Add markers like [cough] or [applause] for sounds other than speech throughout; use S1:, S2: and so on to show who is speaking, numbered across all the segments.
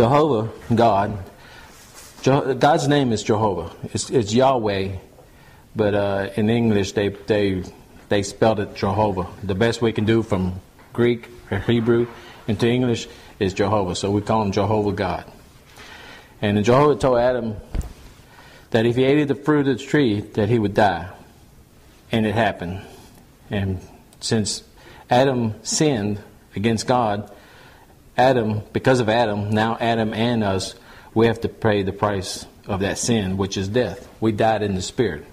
S1: Jehovah, God, God's name is Jehovah. It's, it's Yahweh, but uh, in English they, they, they spelled it Jehovah. The best we can do from Greek or Hebrew into English is Jehovah. So we call him Jehovah God. And Jehovah told Adam that if he ate the fruit of the tree, that he would die. And it happened. And since Adam sinned against God, Adam, because of Adam, now Adam and us, we have to pay the price of that sin, which is death. We died in the spirit,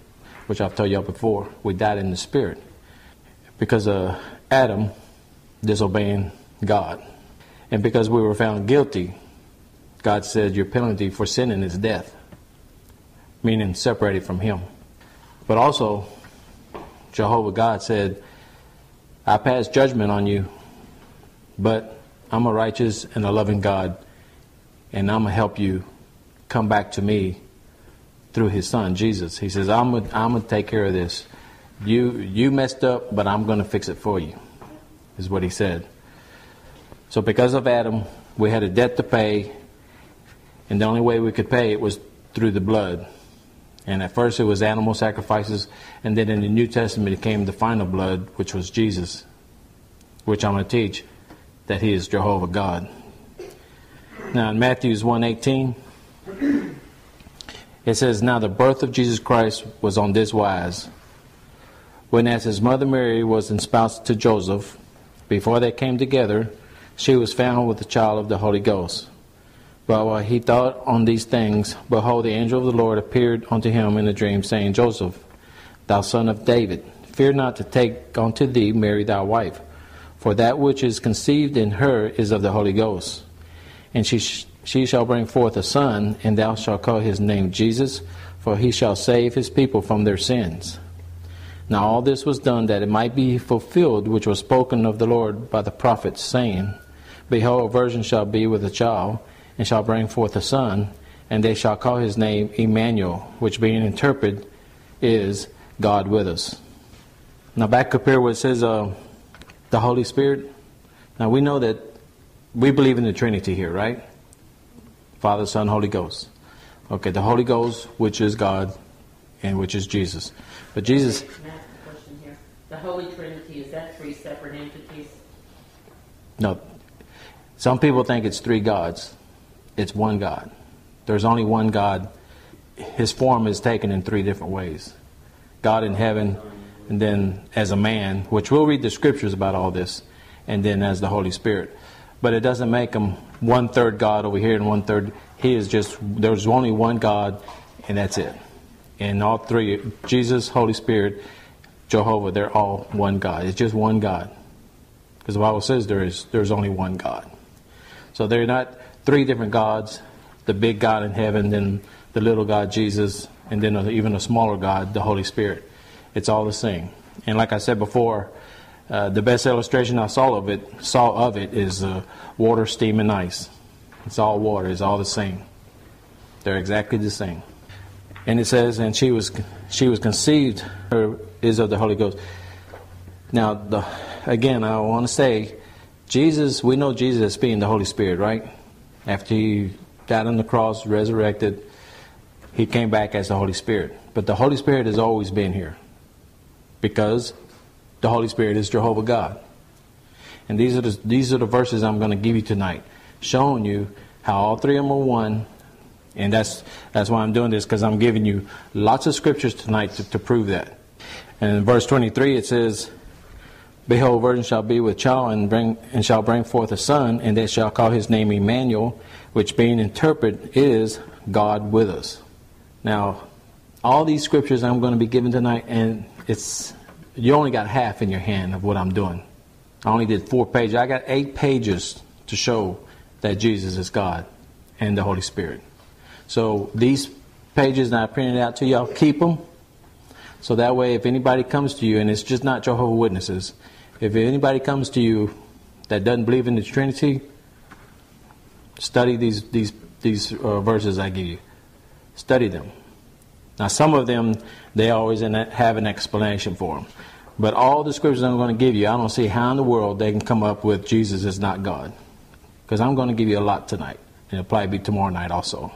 S1: which I've told y'all before. We died in the spirit because of Adam disobeying God. And because we were found guilty, God said your penalty for sinning is death, meaning separated from Him. But also, Jehovah God said, I pass judgment on you, but I'm a righteous and a loving God, and I'm going to help you come back to me through his son, Jesus. He says, I'm going I'm to take care of this. You, you messed up, but I'm going to fix it for you, is what he said. So because of Adam, we had a debt to pay, and the only way we could pay it was through the blood. And at first it was animal sacrifices, and then in the New Testament it came the final blood, which was Jesus, which I'm going to teach that he is Jehovah God. Now in Matthew's 1:18 it says, Now the birth of Jesus Christ was on this wise. When as his mother Mary was espoused to Joseph, before they came together, she was found with the child of the Holy Ghost. But while he thought on these things, behold, the angel of the Lord appeared unto him in a dream, saying, Joseph, thou son of David, fear not to take unto thee Mary thy wife, for that which is conceived in her is of the Holy Ghost. And she, she shall bring forth a son, and thou shalt call his name Jesus, for he shall save his people from their sins. Now all this was done that it might be fulfilled which was spoken of the Lord by the prophets, saying, Behold, a virgin shall be with a child, and shall bring forth a son, and they shall call his name Emmanuel, which being interpreted is God with us. Now back up here where it says uh, the Holy Spirit. Now we know that we believe in the Trinity here, right? Father, Son, Holy Ghost. Okay, the Holy Ghost, which is God, and which is Jesus. But Jesus. question here.
S2: The Holy Trinity, is that three separate entities?
S1: No, some people think it's three gods. It's one God. There's only one God. His form is taken in three different ways God in heaven, and then as a man, which we'll read the scriptures about all this, and then as the Holy Spirit. But it doesn't make him one third God over here and one third. He is just, there's only one God, and that's it. And all three, Jesus, Holy Spirit, Jehovah, they're all one God. It's just one God. Because the Bible says there is there's only one God. So they're not three different gods the big God in heaven, then the little God, Jesus, and then even a smaller God, the Holy Spirit. It's all the same. And like I said before, uh, the best illustration I saw of it, saw of it is uh, water, steam, and ice. It's all water. It's all the same. They're exactly the same. And it says, and she was she was conceived, her is of the Holy Ghost. Now, the, again, I want to say Jesus, we know Jesus as being the Holy Spirit, right? After he died on the cross, resurrected, he came back as the Holy Spirit. But the Holy Spirit has always been here because the Holy Spirit is Jehovah God. And these are the, these are the verses I'm going to give you tonight, showing you how all three of them are one. And that's, that's why I'm doing this, because I'm giving you lots of scriptures tonight to, to prove that. And in verse 23 it says, Behold, virgin shall be with child and bring and shall bring forth a son, and they shall call his name Emmanuel, which being interpreted is God with us. Now, all these scriptures I'm going to be giving tonight, and it's you only got half in your hand of what I'm doing. I only did four pages. I got eight pages to show that Jesus is God and the Holy Spirit. So these pages that I printed out to y'all, keep them. So that way, if anybody comes to you, and it's just not Jehovah Witnesses, if anybody comes to you that doesn't believe in the Trinity, study these these these uh, verses I give you. Study them. Now, some of them they always have an explanation for them, but all the scriptures I'm going to give you, I don't see how in the world they can come up with Jesus is not God, because I'm going to give you a lot tonight. And it'll probably be tomorrow night also.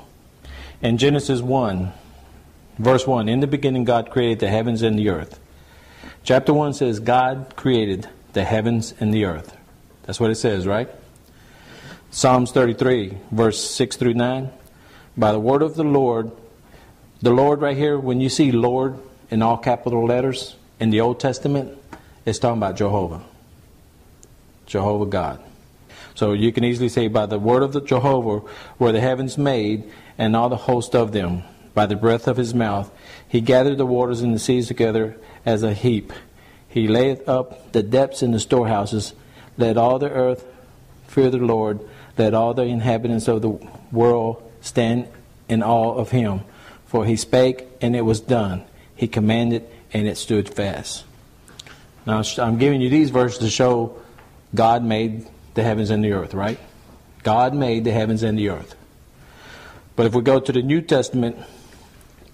S1: In Genesis 1, verse 1, in the beginning God created the heavens and the earth. Chapter 1 says God created the heavens and the earth. That's what it says, right? Psalms 33, verse 6 through 9. By the word of the Lord, the Lord right here, when you see Lord in all capital letters in the Old Testament, it's talking about Jehovah. Jehovah God. So you can easily say, by the word of the Jehovah were the heavens made, and all the host of them. By the breath of his mouth, he gathered the waters and the seas together as a heap. He layeth up the depths in the storehouses. Let all the earth fear the Lord. Let all the inhabitants of the world stand in awe of him. For he spake, and it was done. He commanded, and it stood fast. Now, I'm giving you these verses to show God made the heavens and the earth, right? God made the heavens and the earth. But if we go to the New Testament,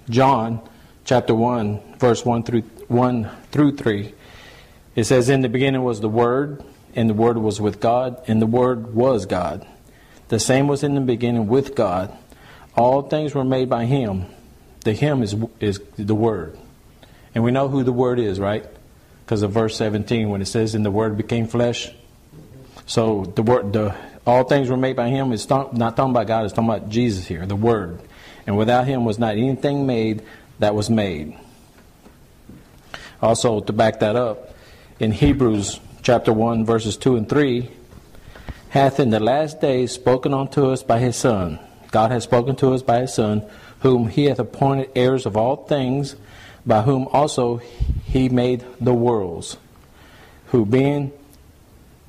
S1: John chapter 1, verse 1 through 1 through 3, it says, In the beginning was the Word, and the Word was with God, and the Word was God. The same was in the beginning with God. All things were made by Him. The Him is, is the Word. And we know who the Word is, right? Because of verse 17 when it says, And the Word became flesh. So the Word, the all things were made by him. It's not, not talking about God, it's talking about Jesus here, the Word. And without him was not anything made that was made. Also, to back that up, in Hebrews chapter 1, verses 2 and 3, hath in the last days spoken unto us by his Son. God hath spoken to us by his Son, whom he hath appointed heirs of all things, by whom also he made the worlds, who being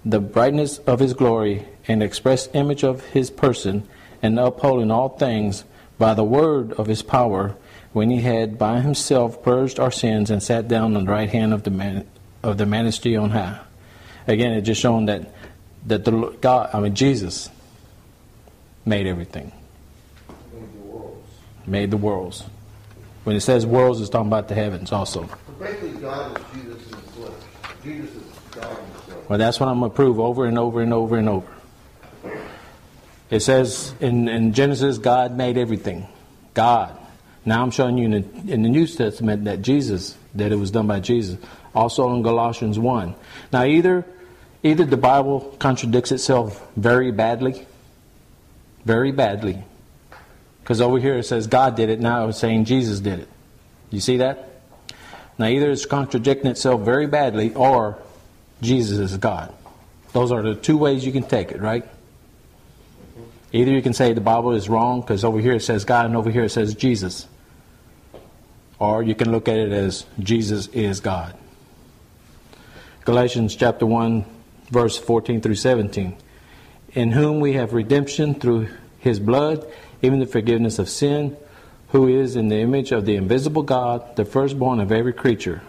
S1: the brightness of his glory and express image of his person, and upholding all things by the word of his power, when he had by himself purged our sins and sat down on the right hand of the man, of the majesty on high. Again, it just shown that that the God, I mean Jesus, made everything.
S3: Made the worlds.
S1: Made the worlds. When it says worlds, it's talking about the heavens also.
S3: So basically, God is Jesus in the flesh. Jesus is God in the flesh.
S1: Well, that's what I'm going to prove over and over and over and over. It says in, in Genesis, God made everything. God. Now I'm showing you in the, in the New Testament that Jesus, that it was done by Jesus. Also in Galatians 1. Now either, either the Bible contradicts itself very badly, very badly, because over here it says God did it, now it's saying Jesus did it. You see that? Now either it's contradicting itself very badly or Jesus is God. Those are the two ways you can take it, right? Either you can say the Bible is wrong because over here it says God and over here it says Jesus. Or you can look at it as Jesus is God. Galatians chapter 1, verse 14 through 17. In whom we have redemption through his blood, even the forgiveness of sin, who is in the image of the invisible God, the firstborn of every creature.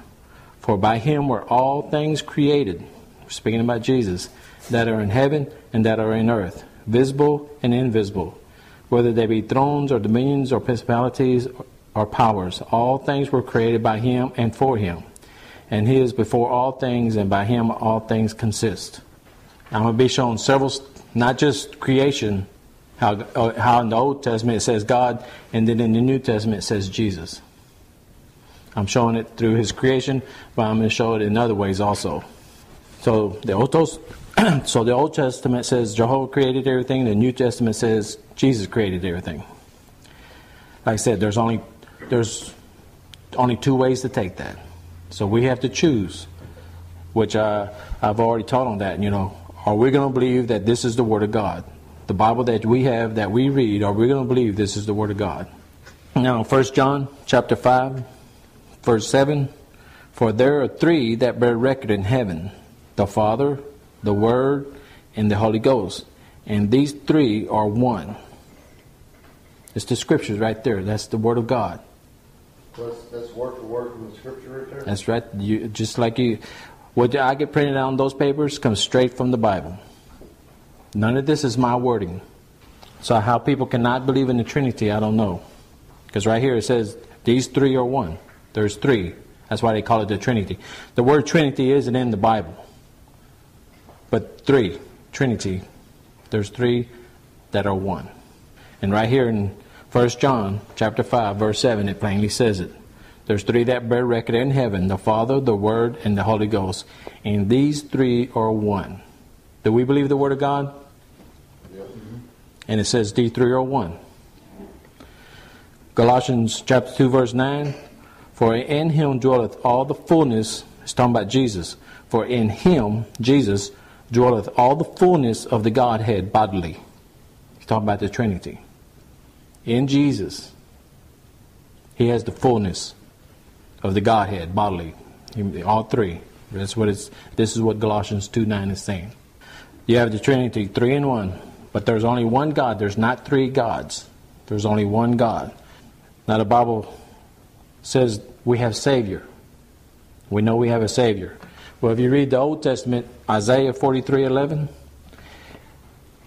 S1: For by him were all things created, speaking about Jesus, that are in heaven and that are in earth, visible and invisible, whether they be thrones or dominions or principalities or powers. All things were created by him and for him. And he is before all things, and by him all things consist. I'm going to be showing several, not just creation, how, uh, how in the Old Testament it says God, and then in the New Testament it says Jesus. I'm showing it through his creation, but I'm going to show it in other ways also. So the Old, [clears throat] so the Old Testament says Jehovah created everything. The New Testament says Jesus created everything. Like I said, there's only there's only two ways to take that. So we have to choose, which uh, I've already taught on that. You know, are we going to believe that this is the Word of God? The Bible that we have, that we read, are we going to believe this is the Word of God? Now, 1 John chapter 5, verse 7 For there are three that bear record in heaven the Father, the Word, and the Holy Ghost. And these three are one. It's the scriptures right there. That's the Word of God.
S3: That's, that's word for word from the scripture right there.
S1: That's right. You, just like you, what I get printed out on those papers comes straight from the Bible. None of this is my wording. So how people cannot believe in the Trinity, I don't know. Because right here it says these three are one. There's three. That's why they call it the Trinity. The word Trinity isn't in the Bible. But three, Trinity, there's three that are one. And right here in 1 John chapter 5, verse 7, it plainly says it. There's three that bear record in heaven the Father, the Word, and the Holy Ghost. And these three are one. Do we believe the Word of God?
S3: Yep.
S1: And it says D301. Galatians chapter 2, verse 9 For in him dwelleth all the fullness, it's talking about Jesus. For in him, Jesus, dwelleth all the fullness of the Godhead bodily. He's talking about the Trinity. In Jesus, he has the fullness of the Godhead bodily. All three. That's what it's. This is what Galatians 2 9 is saying. You have the Trinity, three in one, but there's only one God. There's not three gods. There's only one God. Now the Bible says we have Savior. We know we have a Savior. Well, if you read the Old Testament, Isaiah 43 11,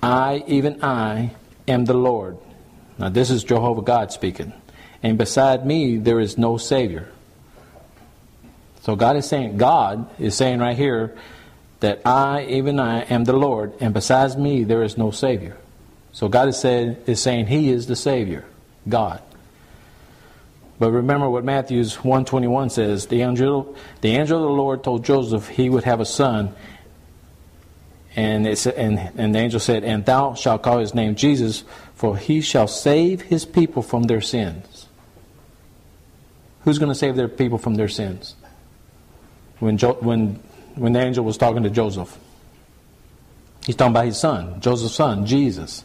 S1: I, even I, am the Lord. Now this is Jehovah God speaking. And beside me there is no Savior. So God is saying, God is saying right here that I, even I, am the Lord, and besides me there is no Savior. So God is, said, is saying He is the Savior, God. But remember what Matthew's 121 says. The angel, the angel of the Lord told Joseph he would have a son. And, it, sa- and, and the angel said, And thou shalt call his name Jesus, for he shall save his people from their sins. Who's going to save their people from their sins? When, jo- when, when the angel was talking to Joseph, he's talking about his son, Joseph's son, Jesus.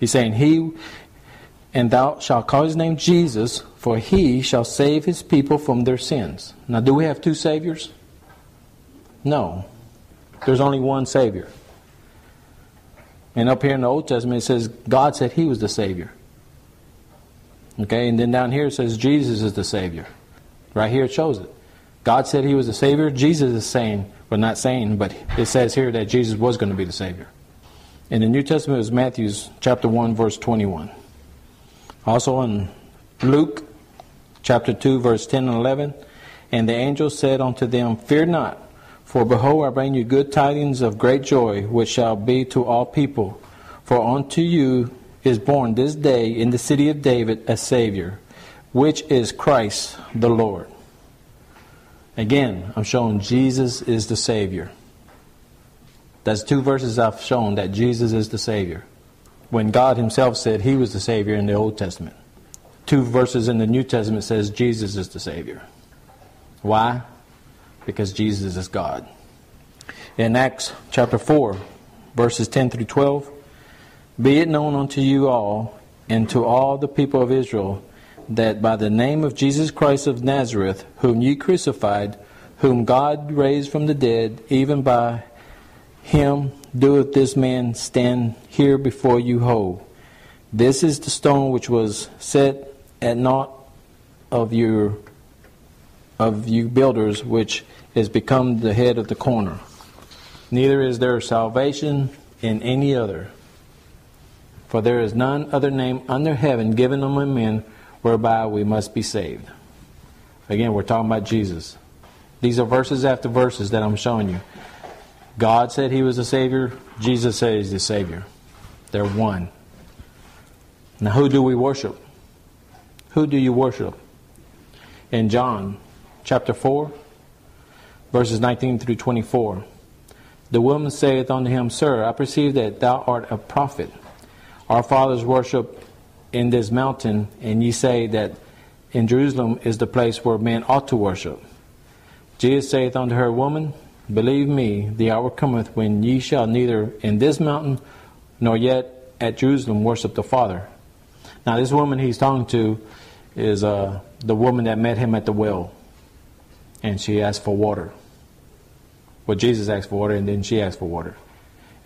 S1: He's saying, He and thou shalt call his name Jesus, for he shall save his people from their sins. Now, do we have two Saviors? No. There's only one Savior. And up here in the Old Testament, it says God said he was the Savior. Okay, and then down here it says Jesus is the Savior. Right here it shows it. God said he was the Savior. Jesus is saying, well, not saying, but it says here that Jesus was going to be the Savior. In the New Testament, it was Matthew's chapter 1, verse 21. Also in Luke chapter 2, verse 10 and 11, and the angel said unto them, Fear not, for behold, I bring you good tidings of great joy, which shall be to all people. For unto you is born this day in the city of David a Savior, which is Christ the Lord. Again, I'm showing Jesus is the Savior. That's two verses I've shown that Jesus is the Savior when God Himself said He was the Savior in the Old Testament. Two verses in the New Testament says Jesus is the Savior. Why? Because Jesus is God. In Acts chapter 4, verses 10 through 12, Be it known unto you all and to all the people of Israel that by the name of Jesus Christ of Nazareth, whom ye crucified, whom God raised from the dead, even by him doeth this man stand here before you whole. This is the stone which was set at naught of your of you builders, which is become the head of the corner. Neither is there salvation in any other. For there is none other name under heaven given among men whereby we must be saved. Again, we're talking about Jesus. These are verses after verses that I'm showing you. God said he was the Savior. Jesus said he's the Savior. They're one. Now, who do we worship? Who do you worship? In John chapter 4, verses 19 through 24, the woman saith unto him, Sir, I perceive that thou art a prophet. Our fathers worship in this mountain, and ye say that in Jerusalem is the place where men ought to worship. Jesus saith unto her, Woman, believe me, the hour cometh when ye shall neither in this mountain nor yet at Jerusalem worship the Father. Now, this woman he's talking to is uh, the woman that met him at the well, and she asked for water. Well, Jesus asked for water, and then she asked for water.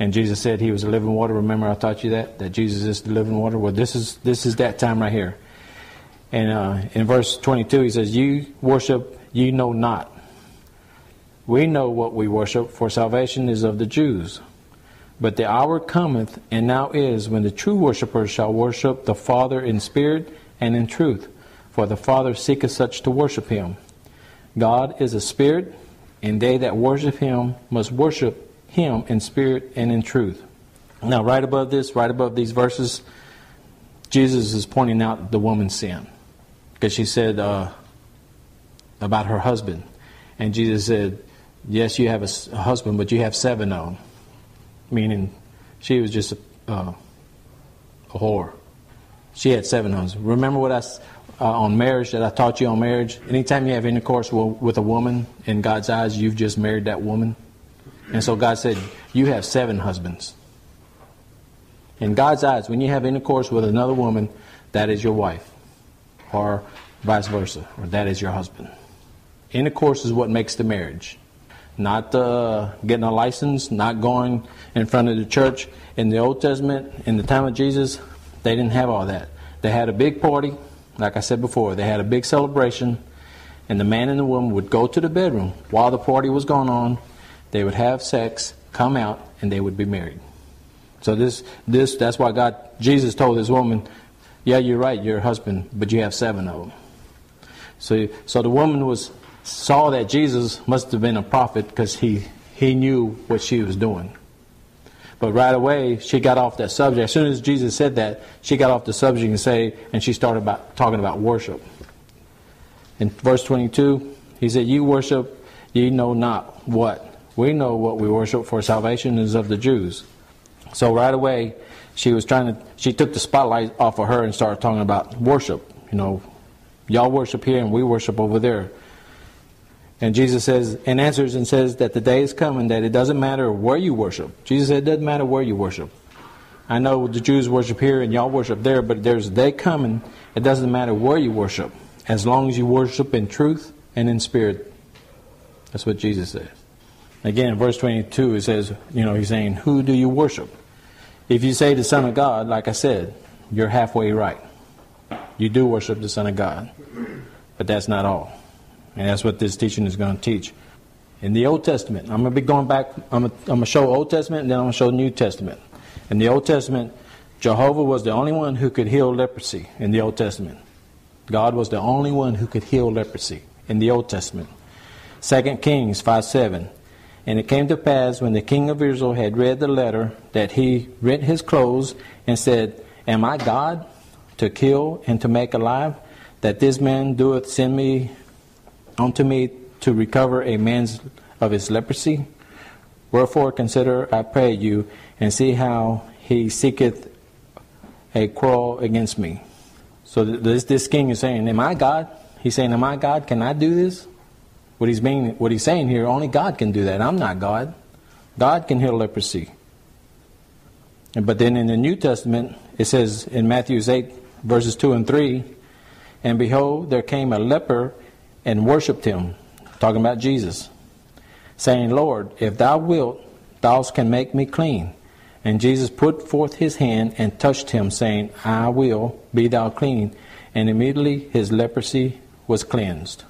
S1: And Jesus said he was the living water. Remember, I taught you that that Jesus is the living water. Well, this is this is that time right here. And uh, in verse 22, he says, "You worship, you know not. We know what we worship, for salvation is of the Jews. But the hour cometh, and now is, when the true worshippers shall worship the Father in spirit and in truth, for the Father seeketh such to worship him. God is a spirit, and they that worship him must worship him in spirit and in truth. Now, right above this, right above these verses, Jesus is pointing out the woman's sin because she said uh, about her husband, and Jesus said, "Yes, you have a husband, but you have seven of them," meaning she was just a, uh, a whore. She had seven husbands. Remember what I uh, on marriage that I taught you on marriage? Anytime you have intercourse with a woman, in God's eyes, you've just married that woman. And so God said, You have seven husbands. In God's eyes, when you have intercourse with another woman, that is your wife, or vice versa, or that is your husband. Intercourse is what makes the marriage. Not uh, getting a license, not going in front of the church. In the Old Testament, in the time of Jesus, they didn't have all that. They had a big party, like I said before, they had a big celebration, and the man and the woman would go to the bedroom while the party was going on. They would have sex, come out, and they would be married. So this, this, that's why God, Jesus told this woman, "Yeah, you're right, you're a husband, but you have seven of them." So, so the woman was saw that Jesus must have been a prophet because he he knew what she was doing. But right away, she got off that subject. As soon as Jesus said that, she got off the subject and say, and she started about talking about worship. In verse 22, he said, "You worship, ye know not what. We know what we worship, for salvation is of the Jews." So right away, she was trying to. She took the spotlight off of her and started talking about worship. You know, y'all worship here and we worship over there. And Jesus says, and answers and says that the day is coming that it doesn't matter where you worship. Jesus said it doesn't matter where you worship. I know the Jews worship here and y'all worship there, but there's a day coming. It doesn't matter where you worship, as long as you worship in truth and in spirit. That's what Jesus says. Again, in verse 22, it says, you know, he's saying, Who do you worship? If you say the Son of God, like I said, you're halfway right. You do worship the Son of God. But that's not all. And that's what this teaching is going to teach. In the Old Testament, I'm going to be going back, I'm going to show Old Testament and then I'm going to show New Testament. In the Old Testament, Jehovah was the only one who could heal leprosy in the Old Testament. God was the only one who could heal leprosy in the Old Testament. 2 Kings 5 7. And it came to pass when the king of Israel had read the letter that he rent his clothes and said, Am I God to kill and to make alive? That this man doeth send me unto me to recover a man's of his leprosy? Wherefore consider, I pray you, and see how he seeketh a quarrel against me. So this, this king is saying, Am I God? He's saying, Am I God? Can I do this? What he's being, what he's saying here, only God can do that. I'm not God. God can heal leprosy. But then in the New Testament, it says in Matthew 8, verses 2 and 3, And behold, there came a leper and worshipped him, talking about Jesus, saying, Lord, if thou wilt, thou can make me clean. And Jesus put forth his hand and touched him, saying, I will, be thou clean. And immediately his leprosy was cleansed.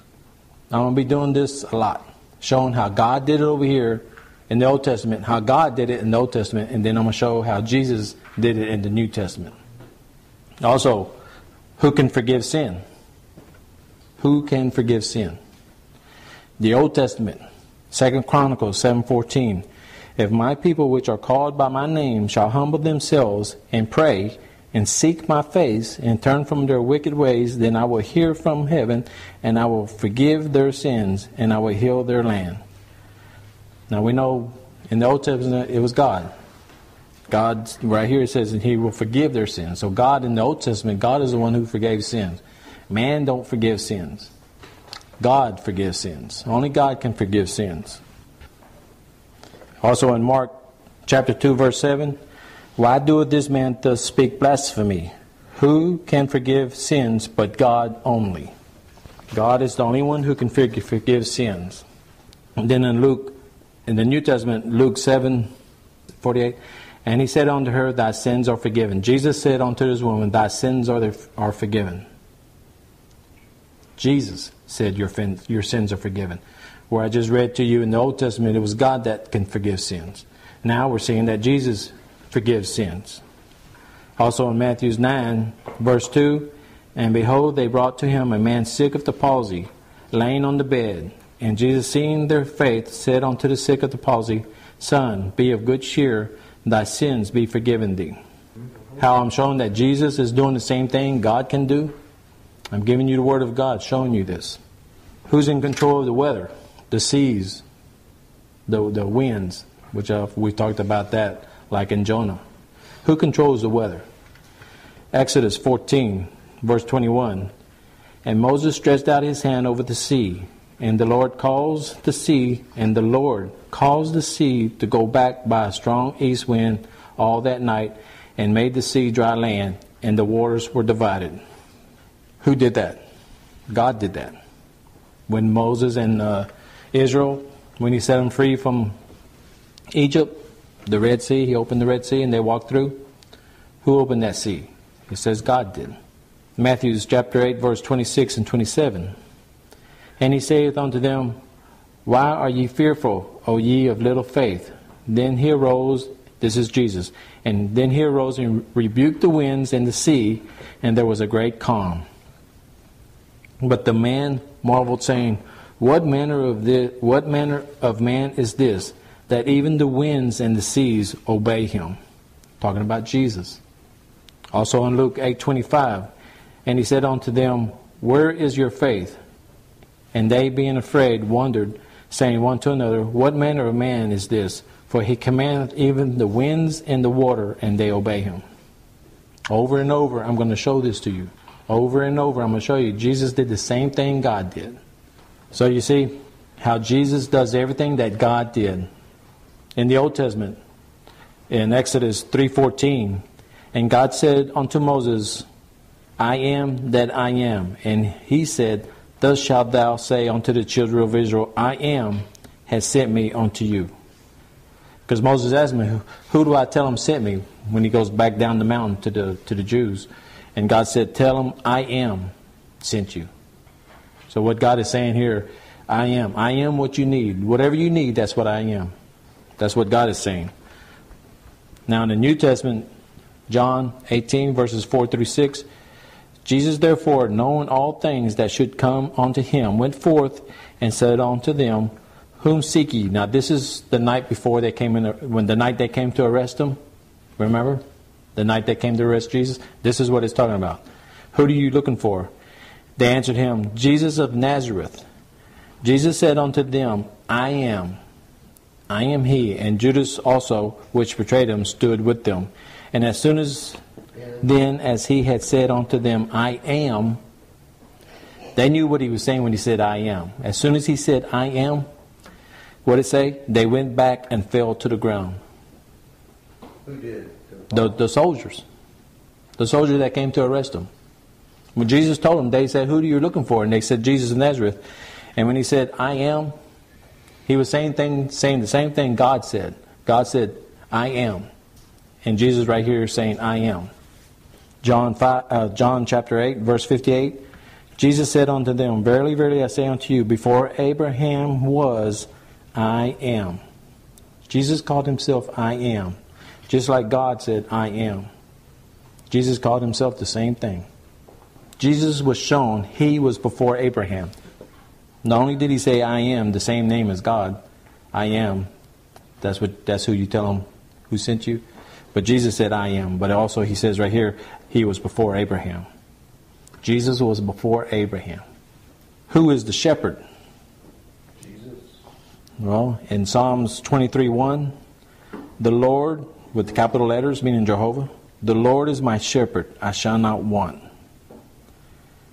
S1: I'm going to be doing this a lot, showing how God did it over here in the Old Testament, how God did it in the Old Testament, and then I'm going to show how Jesus did it in the New Testament. Also, who can forgive sin? Who can forgive sin? The Old Testament, Second Chronicles 7:14. If my people which are called by my name shall humble themselves and pray and seek my face and turn from their wicked ways, then I will hear from heaven and I will forgive their sins and I will heal their land. Now we know in the Old Testament it was God. God, right here it says that He will forgive their sins. So God in the Old Testament, God is the one who forgave sins. Man don't forgive sins. God forgives sins. Only God can forgive sins. Also in Mark chapter 2, verse 7, why doeth this man thus speak blasphemy? Who can forgive sins but God only? God is the only one who can forgive, sins. And then in Luke, in the New Testament, Luke 7, 48, and he said unto her, Thy sins are forgiven. Jesus said unto this woman, Thy sins are, are forgiven. Jesus said, your, fin- your sins are forgiven. Where I just read to you in the Old Testament, it was God that can forgive sins. Now we're seeing that Jesus forgives sins. Also in Matthew 9, verse 2, And behold, they brought to him a man sick of the palsy, laying on the bed. And Jesus, seeing their faith, said unto the sick of the palsy, Son, be of good cheer, thy sins be forgiven thee. How I'm showing that Jesus is doing the same thing God can do? I'm giving you the Word of God, showing you this. Who's in control of the weather? The seas, the, the winds, which uh, we talked about that, like in Jonah. Who controls the weather? Exodus 14, verse 21. And Moses stretched out his hand over the sea, and the Lord caused the sea, and the Lord caused the sea to go back by a strong east wind all that night, and made the sea dry land, and the waters were divided. Who did that? God did that. When Moses and uh, Israel, when he set them free from Egypt, the Red Sea, he opened the Red Sea and they walked through. Who opened that sea? He says God did. Matthew chapter 8, verse 26 and 27. And he saith unto them, Why are ye fearful, O ye of little faith? Then he arose, this is Jesus, and then he arose and rebuked the winds and the sea, and there was a great calm. But the man marveled, saying, What manner of this, what manner of man is this, that even the winds and the seas obey him? Talking about Jesus. Also in Luke eight twenty five, and he said unto them, Where is your faith? And they, being afraid, wondered, saying one to another, What manner of man is this? For he commandeth even the winds and the water, and they obey him. Over and over, I'm going to show this to you. Over and over, I'm going to show you. Jesus did the same thing God did. So you see how Jesus does everything that God did. In the Old Testament, in Exodus 3:14, and God said unto Moses, I am that I am. And he said, Thus shalt thou say unto the children of Israel, I am has sent me unto you. Because Moses asked me, Who do I tell him sent me? When he goes back down the mountain to the to the Jews. And God said, Tell him I am sent you. So what God is saying here, I am. I am what you need. Whatever you need, that's what I am. That's what God is saying. Now in the New Testament, John 18, verses 4 through 6. Jesus, therefore, knowing all things that should come unto him, went forth and said unto them, Whom seek ye? Now, this is the night before they came in, when the night they came to arrest him. Remember? The night they came to arrest Jesus? This is what it's talking about. Who are you looking for? They answered him, Jesus of Nazareth. Jesus said unto them, I am. I am he. And Judas also, which betrayed him, stood with them. And as soon as then as he had said unto them, I am, they knew what he was saying when he said, I am. As soon as he said, I am, what did it say? They went back and fell to the ground.
S3: Who did?
S1: The, the soldiers. The soldiers that came to arrest him. When Jesus told them, they said, Who are you looking for? And they said, Jesus of Nazareth. And when he said, I am, he was saying, thing, saying the same thing God said. God said, I am. And Jesus right here is saying, I am. John, 5, uh, John chapter 8, verse 58. Jesus said unto them, Verily, verily, I say unto you, before Abraham was, I am. Jesus called himself I am. Just like God said, I am. Jesus called himself the same thing. Jesus was shown he was before Abraham. Not only did he say I am, the same name as God, I am. That's what that's who you tell him who sent you. But Jesus said I am. But also he says right here, he was before Abraham. Jesus was before Abraham. Who is the shepherd?
S3: Jesus.
S1: Well, in Psalms 23 1, the Lord, with capital letters, meaning Jehovah, the Lord is my shepherd, I shall not want.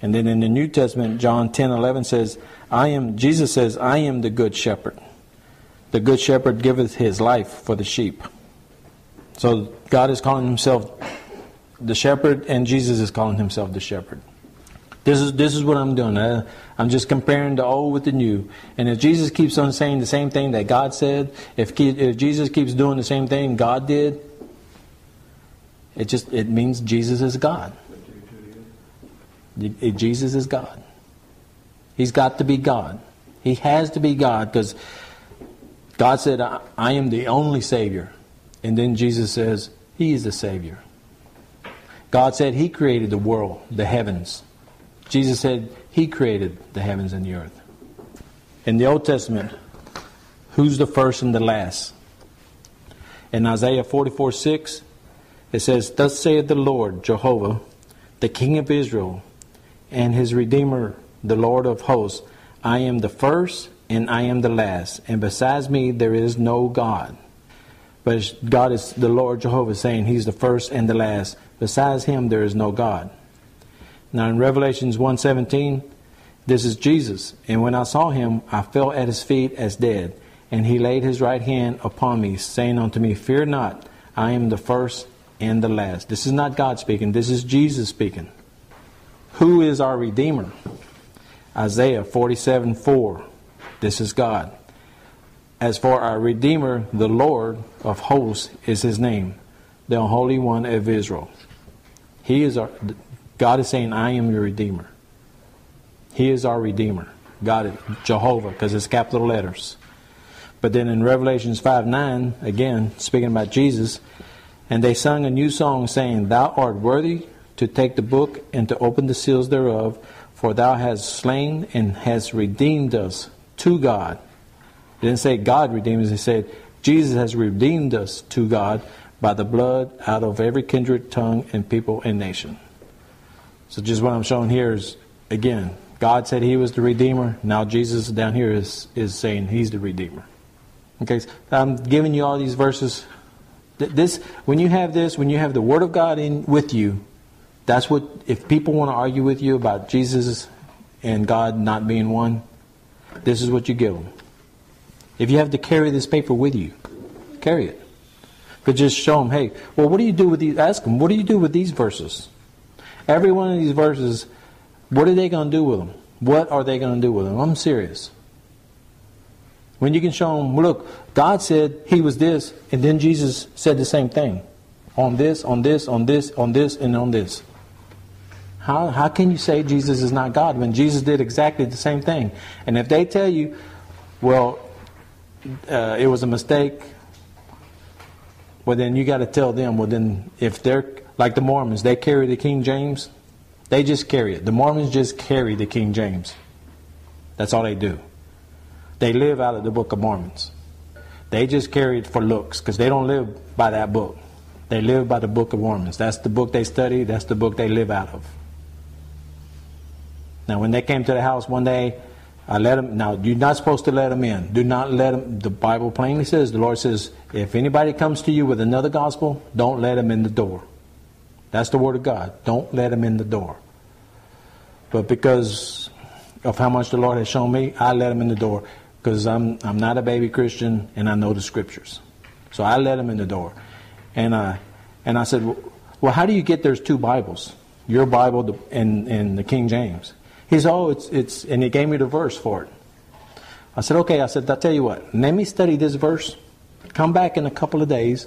S1: And then in the New Testament, John 10 11 says, I am, Jesus says, I am the good shepherd. The good shepherd giveth his life for the sheep. So God is calling himself the shepherd, and Jesus is calling himself the shepherd. This is this is what I'm doing. I, I'm just comparing the old with the new. And if Jesus keeps on saying the same thing that God said, if if Jesus keeps doing the same thing God did, it just it means Jesus is God. Jesus is God. He's got to be God. He has to be God because God said, I, am the only Savior. And then Jesus says, He is the Savior. God said He created the world, the heavens. Jesus said He created the heavens and the earth. In the Old Testament, who's the first and the last? In Isaiah 44 6, It says, Thus saith the Lord, Jehovah, the King of Israel, and his Redeemer, the Lord of hosts. I am the first and I am the last, and besides me there is no God. But God is the Lord Jehovah saying he's the first and the last. Besides him there is no God. Now in Revelations 1:17, this is Jesus, and when I saw him, I fell at his feet as dead, and he laid his right hand upon me, saying unto me, Fear not, I am the first and the last. This is not God speaking, this is Jesus speaking. Who is our Redeemer? Isaiah 47 4. This is God. As for our Redeemer, the Lord of hosts is his name, the Holy One of Israel. He is our, God is saying, I am your Redeemer. He is our Redeemer. God is Jehovah, because it's capital letters. But then in Revelations 5 9, again, speaking about Jesus, and they sung a new song, saying, Thou art worthy to take the book and to open the seals thereof, for thou hast slain and hast redeemed us to God. It didn't say God redeemed us, it said Jesus has redeemed us to God by the blood out of every kindred, tongue, and people and nation. So just what I'm showing here is, again, God said he was the Redeemer. Now Jesus down here is, is saying he's the Redeemer. Okay, so I'm giving you all these verses. This, when you have this, when you have the Word of God in with you, that's what, if people want to argue with you about Jesus and God not being one, this is what you give them. If you have to carry this paper with you, carry it. But just show them, hey, well, what do you do with these? Ask them, what do you do with these verses? Every one of these verses, what are they going to do with them? What are they going to do with them? I'm serious. When you can show them, look, God said He was this, and then Jesus said the same thing on this, on this, on this, on this, and on this. How, how can you say Jesus is not God when Jesus did exactly the same thing? And if they tell you, well, uh, it was a mistake, well, then you got to tell them, well, then if they're like the Mormons, they carry the King James, they just carry it. The Mormons just carry the King James. That's all they do. They live out of the Book of Mormons. They just carry it for looks because they don't live by that book. They live by the Book of Mormons. That's the book they study, that's the book they live out of. Now, when they came to the house one day, I let them. Now, you're not supposed to let them in. Do not let them. The Bible plainly says, the Lord says, if anybody comes to you with another gospel, don't let them in the door. That's the word of God. Don't let them in the door. But because of how much the Lord has shown me, I let them in the door because I'm I'm not a baby Christian and I know the scriptures. So I let them in the door, and I and I said, well, how do you get there's two Bibles, your Bible and and the King James? He said, oh, it's, it's, and he gave me the verse for it. I said, okay. I said, I'll tell you what, let me study this verse, come back in a couple of days,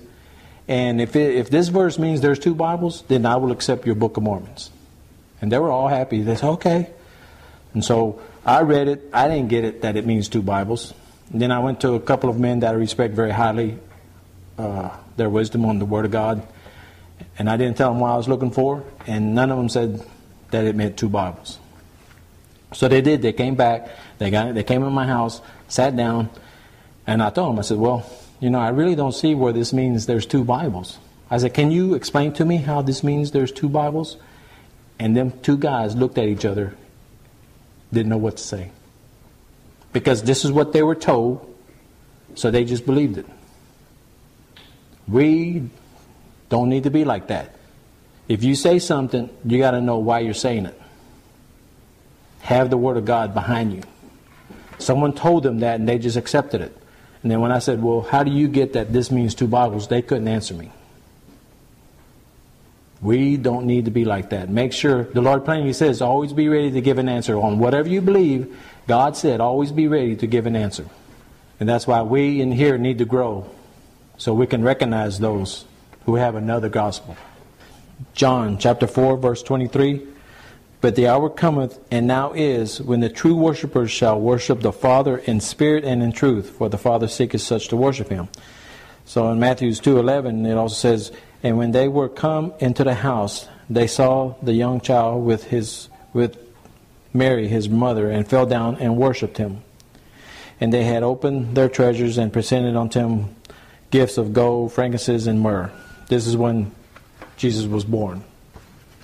S1: and if, it, if this verse means there's two Bibles, then I will accept your Book of Mormons. And they were all happy. They said, okay. And so I read it. I didn't get it that it means two Bibles. And then I went to a couple of men that I respect very highly, uh, their wisdom on the Word of God. And I didn't tell them what I was looking for, and none of them said that it meant two Bibles. So they did. They came back. They got. They came in my house, sat down, and I told them. I said, "Well, you know, I really don't see where this means there's two Bibles." I said, "Can you explain to me how this means there's two Bibles?" And them two guys looked at each other, didn't know what to say, because this is what they were told, so they just believed it. We don't need to be like that. If you say something, you got to know why you're saying it have the Word of God behind you. Someone told them that and they just accepted it. And then when I said, Well, how do you get that this means two Bibles? They couldn't answer me. We don't need to be like that. Make sure, the Lord plainly says, always be ready to give an answer on whatever you believe. God said, always be ready to give an answer. And that's why we in here need to grow so we can recognize those who have another gospel. John chapter 4, verse 23. But the hour cometh, and now is, when the true worshippers shall worship the Father in spirit and in truth, for the Father seeketh such to worship him. So in Matthew 2.11, it also says, And when they were come into the house, they saw the young child with, his, with Mary, his mother, and fell down and worshipped him. And they had opened their treasures and presented unto him gifts of gold, frankincense, and myrrh. This is when Jesus was born.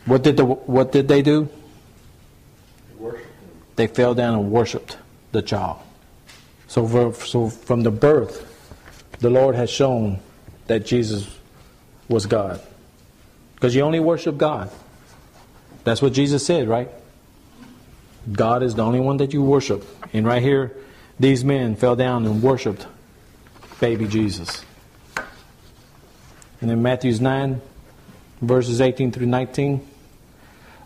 S1: What did the what did they do? They fell down and worshipped the child. So, for, so from the birth, the Lord has shown that Jesus was God. Because you only worship God. That's what Jesus said, right? God is the only one that you worship. And right here, these men fell down and worshiped baby Jesus. And in Matthew's 9, verses 18 through 19,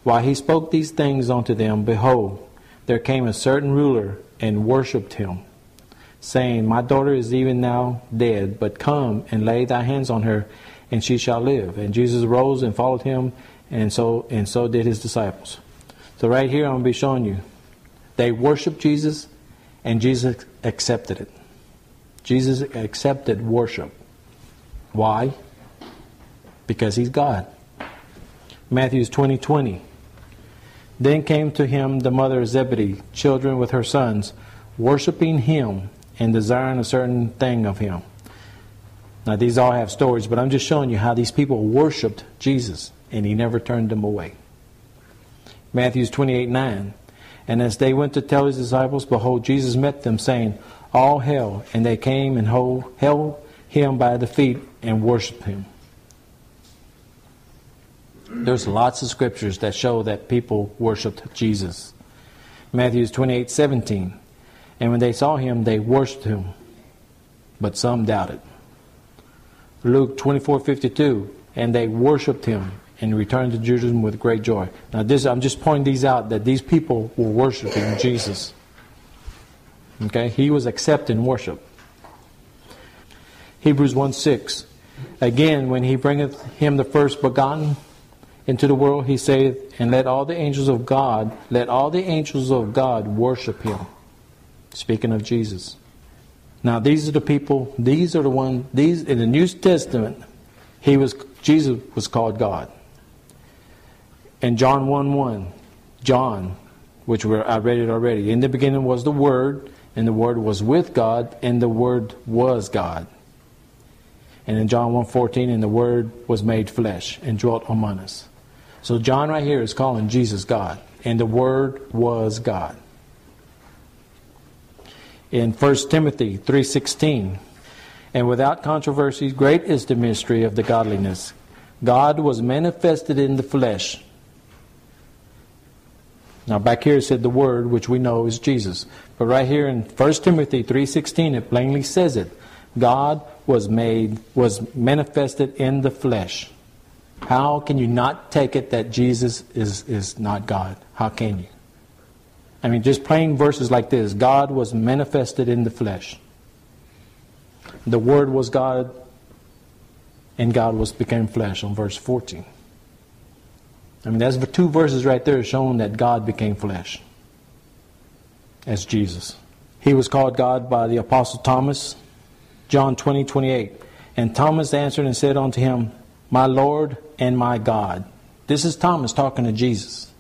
S1: while he spoke these things unto them, behold, there came a certain ruler and worshipped him, saying, My daughter is even now dead, but come and lay thy hands on her, and she shall live. And Jesus rose and followed him, and so and so did his disciples. So right here I'm gonna be showing you. They worshiped Jesus, and Jesus accepted it. Jesus accepted worship. Why? Because he's God. Matthew's 20 20. Then came to him the mother of Zebedee, children with her sons, worshiping him and desiring a certain thing of him. Now, these all have stories, but I'm just showing you how these people worshiped Jesus, and he never turned them away. Matthew 28 9. And as they went to tell his disciples, behold, Jesus met them, saying, All hail. And they came and held him by the feet and worshiped him. There's lots of scriptures that show that people worshiped Jesus. Matthew 28 17. And when they saw him, they worshiped him, but some doubted. Luke 24 52. And they worshiped him and returned to Jerusalem with great joy. Now, this I'm just pointing these out that these people were worshiping Jesus. Okay? He was accepting worship. Hebrews 1 6. Again, when he bringeth him the first begotten into the world, he saith, And let all the angels of God, let all the angels of God worship him. Speaking of Jesus. Now these are the people, these are the ones, these in the New Testament, he was Jesus was called God. In John 1 1, John, which we I read it already, in the beginning was the Word, and the Word was with God, and the Word was God. And in John 1.14, and the Word was made flesh and dwelt among us. So John right here is calling Jesus God, and the Word was God. In 1 Timothy 3.16, and without controversy, great is the mystery of the godliness. God was manifested in the flesh. Now back here it said the word, which we know is Jesus. But right here in 1 Timothy 3.16, it plainly says it. God was made, was manifested in the flesh. How can you not take it that Jesus is, is not God? How can you? I mean, just plain verses like this God was manifested in the flesh. The Word was God, and God was became flesh on verse 14. I mean, that's the two verses right there showing that God became flesh as Jesus. He was called God by the Apostle Thomas, John 20, 28. And Thomas answered and said unto him, My Lord and my God. This is Thomas talking to Jesus.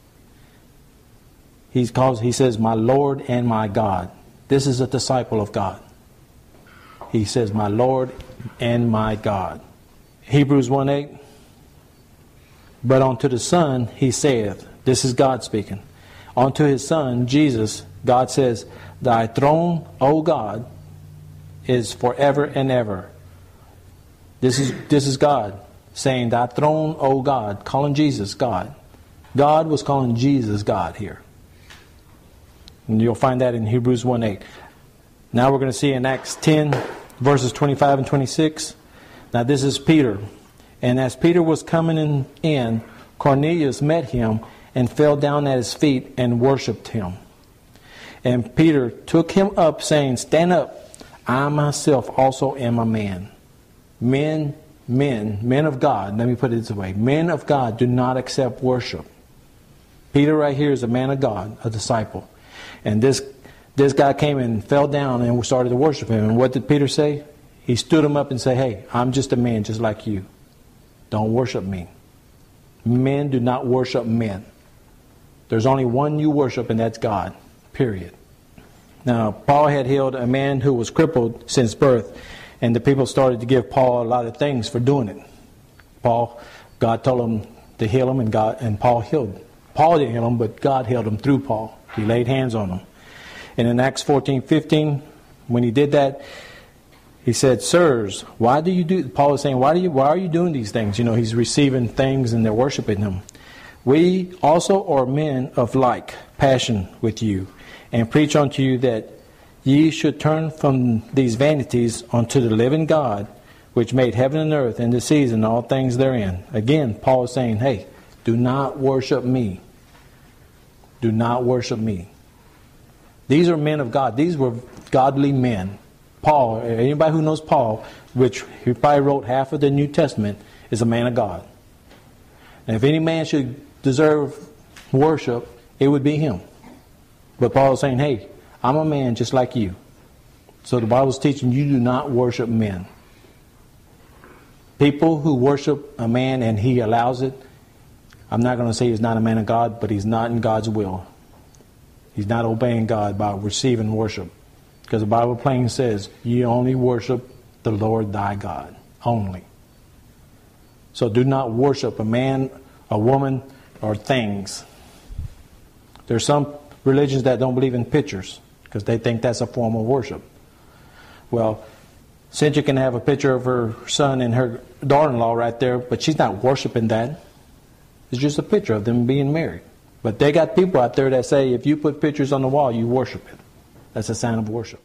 S1: He he says, My Lord and my God. This is a disciple of God. He says, My Lord and my God. Hebrews 1 8. But unto the Son he saith, This is God speaking. Unto his Son, Jesus, God says, Thy throne, O God, is forever and ever. This is, this is God saying, Thy throne, O God, calling Jesus God. God was calling Jesus God here. And you'll find that in Hebrews 1 8. Now we're going to see in Acts 10, verses 25 and 26. Now this is Peter. And as Peter was coming in, in, Cornelius met him and fell down at his feet and worshipped him. And Peter took him up, saying, Stand up, I myself also am a man. Men, men, men of God, let me put it this way men of God do not accept worship. Peter, right here, is a man of God, a disciple. And this, this guy came and fell down and started to worship him. And what did Peter say? He stood him up and said, Hey, I'm just a man just like you. Don't worship me. Men do not worship men. There's only one you worship, and that's God. Period. Now, Paul had healed a man who was crippled since birth, and the people started to give Paul a lot of things for doing it. Paul, God told him to heal him, and God and Paul healed. Paul didn't heal him, but God healed him through Paul. He laid hands on him. And in Acts 14, 15, when he did that, he said, Sirs, why do you do Paul is saying, Why do you why are you doing these things? You know, he's receiving things and they're worshiping him. We also are men of like passion with you, and preach unto you that ye should turn from these vanities unto the living God, which made heaven and earth and the seas and all things therein. Again, Paul is saying, Hey, do not worship me. Do not worship me. These are men of God. These were godly men. Paul, anybody who knows Paul, which he probably wrote half of the New Testament, is a man of God. And if any man should deserve worship, it would be him. But Paul is saying, hey, I'm a man just like you. So the Bible's teaching you do not worship men. People who worship a man and he allows it, I'm not going to say he's not a man of God, but he's not in God's will. He's not obeying God by receiving worship. Because the Bible plain says, you only worship the Lord thy God. Only. So do not worship a man, a woman, or things. There's some religions that don't believe in pictures because they think that's a form of worship. Well, Cynthia can have a picture of her son and her daughter-in-law right there, but she's not worshiping that. It's just a picture of them being married. But they got people out there that say if you put pictures on the wall, you worship it. That's a sign of worship.